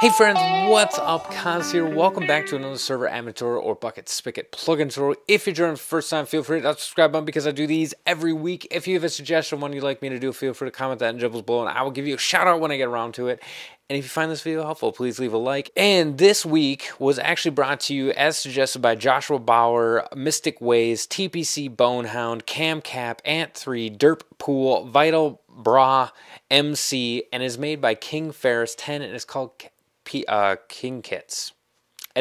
Hey friends, what's up? Koz here. Welcome back to another server amateur or Bukkit spigot plugin tutorial. If you're joining first time, feel free to hit that subscribe button because I do these every week. If you have a suggestion, one you'd like me to do, feel free to comment that in Jibbles below and I will give you a shout out when I get around to it. And if you find this video helpful, please leave a like. And this week was actually brought to you as suggested by Joshua Bauer, Mystic Ways, TPC Bonehound, Camcap, Ant3, Derp Pool, Vital Bra, MC, and is made by KingFaris10 and it's called P, uh, King Kits.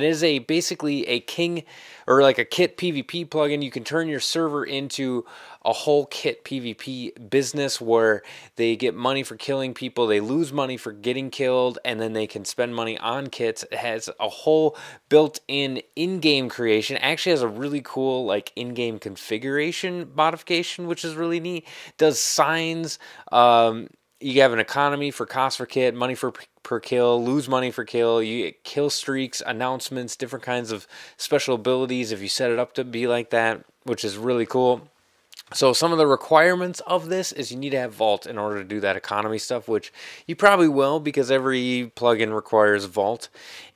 It is a basically a king or like a kit PvP plugin. You can turn your server into a whole kit PvP business where they get money for killing people, they lose money for getting killed, and then they can spend money on kits. It has a whole built-in in-game creation. It actually has a really cool like in-game configuration modification, which is really neat. does signs. Um, you have an economy for cost for kit, money for per kill, lose money for kill, you get kill streaks, announcements, different kinds of special abilities if you set it up to be like that, which is really cool. So some of the requirements of this is you need to have Vault in order to do that economy stuff, which you probably will because every plugin requires Vault.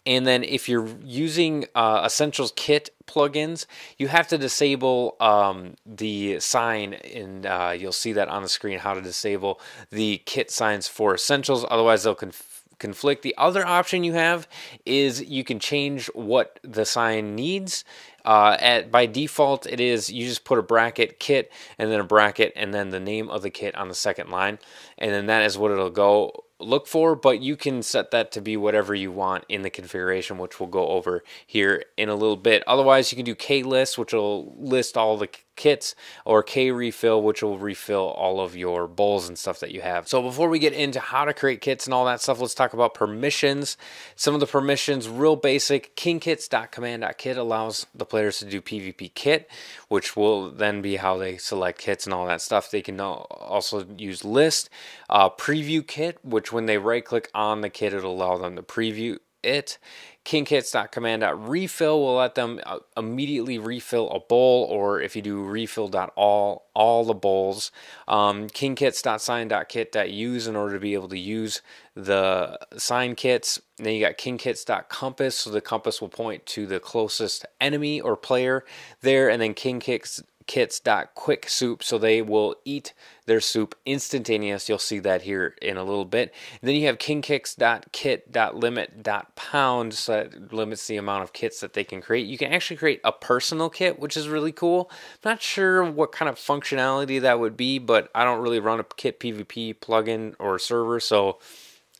And then if you're using uh, Essentials Kit plugins, you have to disable um, the sign, and uh, you'll see that on the screen how to disable the kit signs for Essentials. Otherwise, they'll conf- conflict. The other option you have is you can change what the sign needs. Uh, at by default, it is you just put a bracket kit and then a bracket and then the name of the kit on the second line, and then that is what it'll go look for, but you can set that to be whatever you want in the configuration, which we'll go over here in a little bit. Otherwise, you can do K-list, which will list all the kits, or K-refill, which will refill all of your bowls and stuff that you have. So before we get into how to create kits and all that stuff, let's talk about permissions. Some of the permissions, real basic, kingkits.command.kit allows the players to do PvP kit, which will then be how they select kits and all that stuff. They can also use list, uh, preview kit, which when they right click on the kit, it'll allow them to preview it. Kingkits.command.refill will let them uh, immediately refill a bowl, or if you do refill.all, all the bowls. Um, kingkits.sign.kit.use in order to be able to use the sign kits. Then you got kingkits.compass, so the compass will point to the closest enemy or player there, and then kingkits kits.quick soup so they will eat their soup instantaneous. You'll see that here in a little bit. And then you have kingkits.kit.limit.pound so that limits the amount of kits that they can create. You can actually create a personal kit which is really cool. I'm not sure what kind of functionality that would be but I don't really run a kit PvP plugin or server so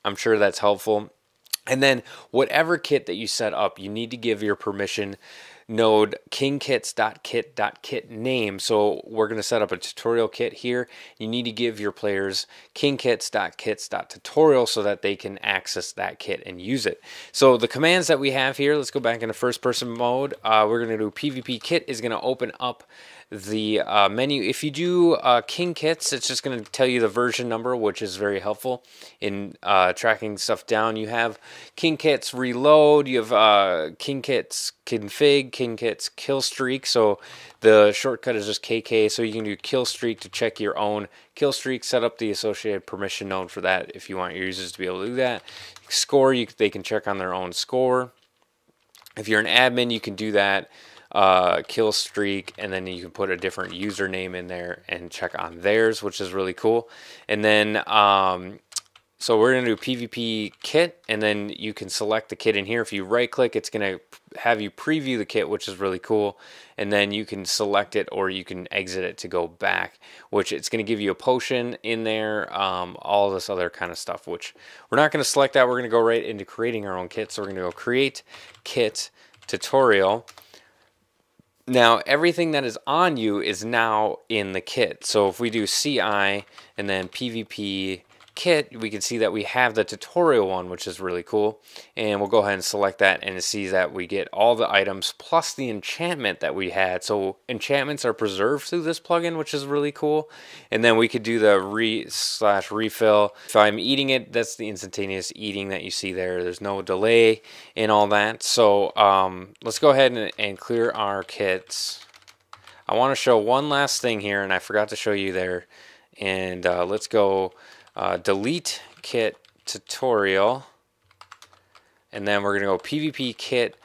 I'm sure that's helpful. And then whatever kit that you set up you need to give your permission node kingkits.kit.kit name. So we're going to set up a tutorial kit here. You need to give your players kingkits.kits.tutorial so that they can access that kit and use it. So the commands that we have here, let's go back into first person mode. Uh, we're going to do PvP kit is going to open up the uh, menu. If you do uh, King Kits, it's just going to tell you the version number, which is very helpful in uh, tracking stuff down. You have King Kits Reload, you have uh, King Kits Config, King Kits Kill Streak. So the shortcut is just KK, so you can do Kill Streak to check your own kill streak, set up the associated permission node for that if you want your users to be able to do that. Score, you, they can check on their own score. If you're an admin, you can do that uh, kill streak, and then you can put a different username in there and check on theirs, which is really cool. And then, um, so we're going to do PvP kit, and then you can select the kit in here. If you right click, it's going to have you preview the kit, which is really cool. And then you can select it or you can exit it to go back, which it's going to give you a potion in there, um, all this other kind of stuff, which we're not going to select that. We're going to go right into creating our own kit. So we're going to go create kit tutorial now everything that is on you is now in the kit. So if we do CI and then PvP kit, we can see that we have the tutorial one, which is really cool. And we'll go ahead and select that and see that we get all the items plus the enchantment that we had. So enchantments are preserved through this plugin, which is really cool. And then we could do the re slash refill. If I'm eating it, that's the instantaneous eating that you see there. There's no delay in all that. So um, let's go ahead and, and clear our kits. I want to show one last thing here, and I forgot to show you there. And uh, let's go uh, delete kit tutorial, and then we're going to go PvP kit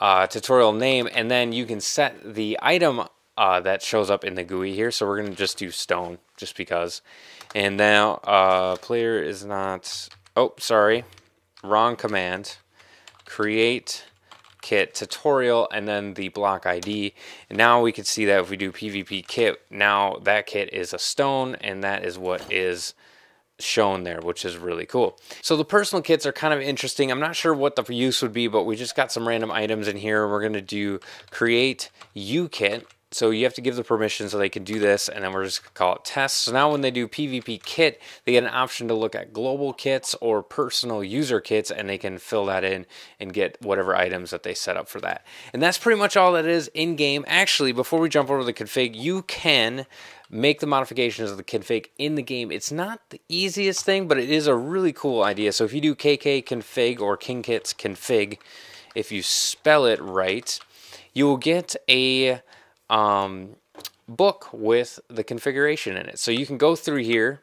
uh, tutorial name, and then you can set the item uh, that shows up in the GUI here. So we're going to just do stone, just because. And now uh, player is not. Oh, sorry, wrong command. Create kit tutorial and then the block ID. And now we can see that if we do PvP kit, now that kit is a stone and that is what is shown there, which is really cool. So the personal kits are kind of interesting. I'm not sure what the use would be, but we just got some random items in here. We're going to do create U kit so you have to give the permission so they can do this, and then we're just gonna call it test. So now when they do PvP kit, they get an option to look at global kits or personal user kits, and they can fill that in and get whatever items that they set up for that. And that's pretty much all that is in game. Actually, before we jump over to the config, you can make the modifications of the config in the game. It's not the easiest thing, but it is a really cool idea. So if you do KK config or KingKits config, if you spell it right, you will get a um, book with the configuration in it. So you can go through here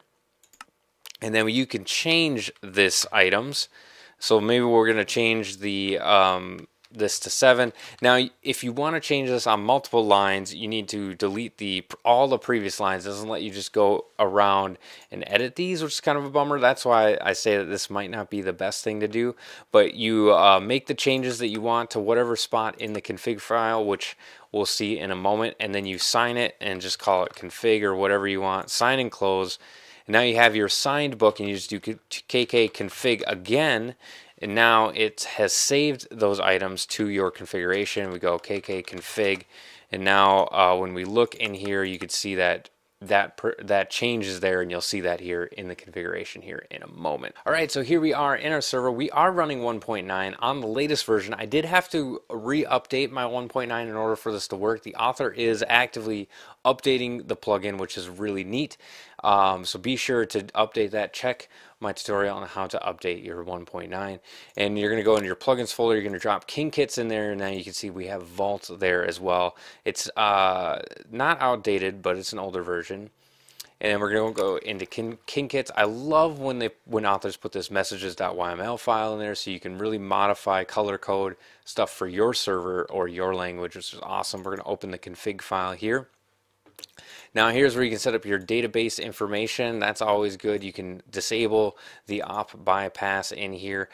and then you can change this items. So maybe we're going to change the um, this to 7. Now, if you want to change this on multiple lines, you need to delete the all the previous lines. It doesn't let you just go around and edit these, which is kind of a bummer. That's why I say that this might not be the best thing to do. But you uh, make the changes that you want to whatever spot in the config file, which we'll see in a moment, and then you sign it and just call it config or whatever you want. Sign and close. And now you have your signed book, and you just do KK config again and now it has saved those items to your configuration. We go KK config, and now uh, when we look in here, you can see that that per, that changes there and you'll see that here in the configuration here in a moment. All right, so here we are in our server. We are running 1.9 on the latest version. I did have to re-update my 1.9 in order for this to work. The author is actively updating the plugin, which is really neat. Um, so be sure to update that. Check my tutorial on how to update your 1.9 and you're going to go into your plugins folder you're going to drop king kits in there and now you can see we have vault there as well. It's uh, not outdated but it's an older version. And we're going to go into king, king i love when they when authors put this messages.yml file in there so you can really modify color code stuff for your server or your language which is awesome. We're going to open the config file here now here's where you can set up your database information. That's always good. You can disable the op bypass in here.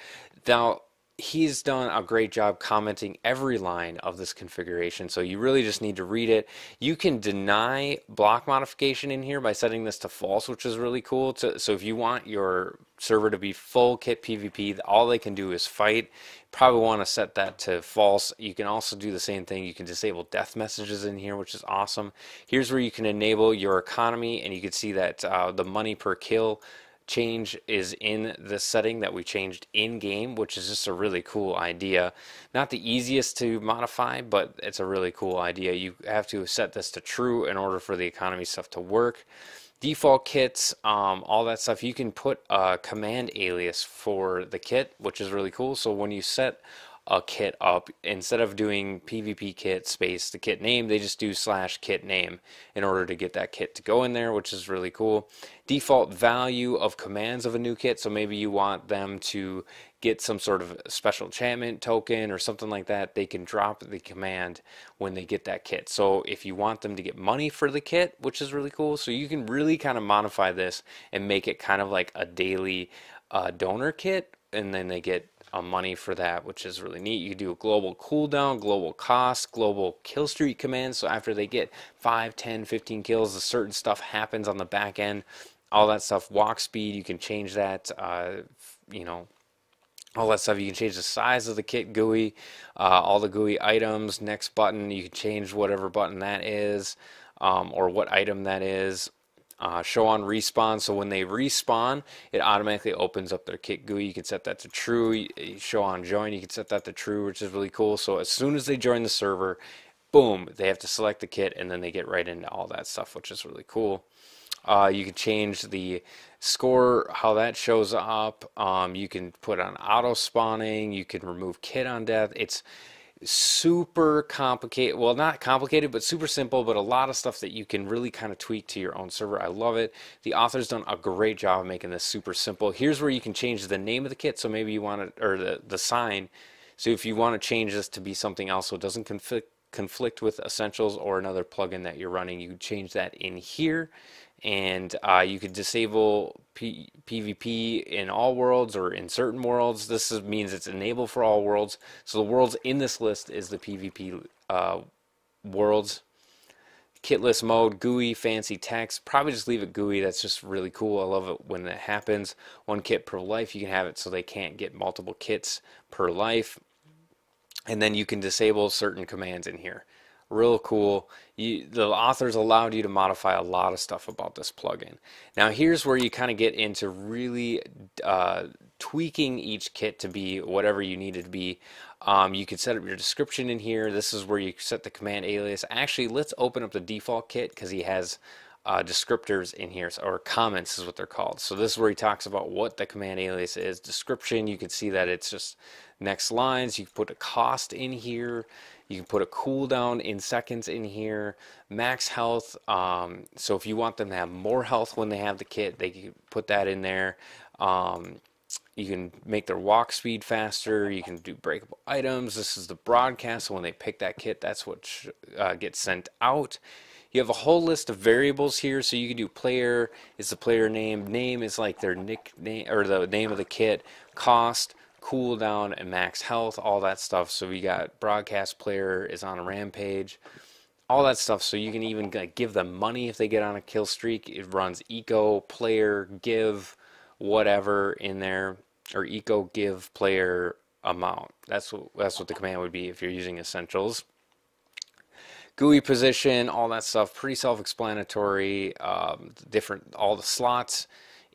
Now he's done a great job commenting every line of this configuration so you really just need to read it. You can deny block modification in here by setting this to false which is really cool. So, so if you want your server to be full kit pvp all they can do is fight. Probably want to set that to false. You can also do the same thing. You can disable death messages in here which is awesome. Here's where you can enable your economy and you can see that uh, the money per kill change is in the setting that we changed in game, which is just a really cool idea. Not the easiest to modify, but it's a really cool idea. You have to set this to true in order for the economy stuff to work. Default kits, um, all that stuff, you can put a command alias for the kit, which is really cool. So when you set a kit up. Instead of doing PvP kit space the kit name, they just do slash kit name in order to get that kit to go in there, which is really cool. Default value of commands of a new kit, so maybe you want them to get some sort of special enchantment token or something like that, they can drop the command when they get that kit. So if you want them to get money for the kit, which is really cool, so you can really kind of modify this and make it kind of like a daily uh, donor kit, and then they get uh, money for that, which is really neat. You do a global cooldown, global cost, global kill streak command. So after they get 5, 10, 15 kills, a certain stuff happens on the back end. All that stuff, walk speed, you can change that, uh, you know, all that stuff. You can change the size of the kit GUI, uh, all the GUI items, next button, you can change whatever button that is, um, or what item that is uh, show on respawn. So when they respawn, it automatically opens up their kit GUI. You can set that to true. Show on join, you can set that to true, which is really cool. So as soon as they join the server, boom, they have to select the kit and then they get right into all that stuff, which is really cool. Uh, you can change the score, how that shows up. Um, you can put on auto spawning. You can remove kit on death. It's super complicated well not complicated but super simple but a lot of stuff that you can really kind of tweak to your own server. I love it. The author's done a great job of making this super simple. Here's where you can change the name of the kit so maybe you want to or the, the sign. So if you want to change this to be something else so it doesn't conflict conflict with essentials or another plugin that you're running you change that in here and uh, you could disable P- PvP in all worlds or in certain worlds. This is, means it's enabled for all worlds. So the worlds in this list is the PvP uh, worlds. Kit list mode, GUI, fancy text. Probably just leave it GUI. That's just really cool. I love it when that happens. One kit per life. You can have it so they can't get multiple kits per life. And then you can disable certain commands in here real cool. You, the authors allowed you to modify a lot of stuff about this plugin. Now here's where you kind of get into really uh, tweaking each kit to be whatever you need it to be. Um, you can set up your description in here. This is where you set the command alias. Actually, let's open up the default kit because he has uh, descriptors in here, or comments is what they're called. So this is where he talks about what the command alias is. Description, you can see that it's just next lines. You can put a cost in here. You can put a cooldown in seconds in here. Max health. Um, so if you want them to have more health when they have the kit, they can put that in there. Um, you can make their walk speed faster. You can do breakable items. This is the broadcast. So when they pick that kit, that's what uh, gets sent out. You have a whole list of variables here, so you can do player is the player name, name is like their nickname or the name of the kit, cost, cooldown, and max health, all that stuff. So we got broadcast player is on a rampage, all that stuff. So you can even like, give them money if they get on a kill streak. It runs eco player give whatever in there or eco give player amount. That's what that's what the command would be if you're using essentials. GUI position, all that stuff, pretty self-explanatory. Um, different, all the slots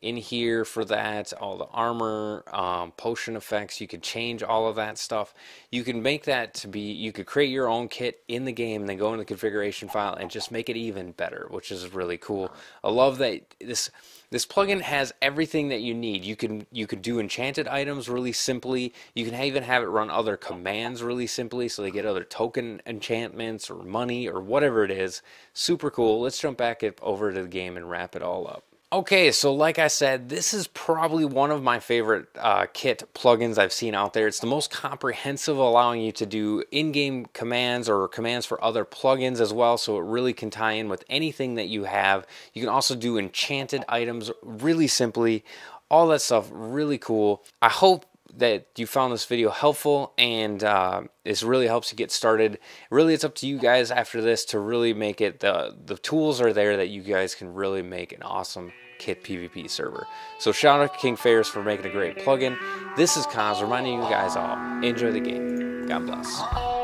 in here for that, all the armor, um, potion effects. You can change all of that stuff. You can make that to be, you could create your own kit in the game and then go into the configuration file and just make it even better, which is really cool. I love that this this plugin has everything that you need. You can you can do enchanted items really simply. You can even have it run other commands really simply, so they get other token enchantments or money or whatever it is. Super cool. Let's jump back over to the game and wrap it all up. Okay, so like I said, this is probably one of my favorite uh, kit plugins I've seen out there. It's the most comprehensive, allowing you to do in-game commands or commands for other plugins as well, so it really can tie in with anything that you have. You can also do enchanted items really simply. All that stuff, really cool. I hope that you found this video helpful and uh, this really helps you get started. Really, it's up to you guys after this to really make it. The, the tools are there that you guys can really make an awesome Kit PvP server. So shout out to KingFaris for making a great plugin. This is Koz reminding you guys all, enjoy the game. God bless.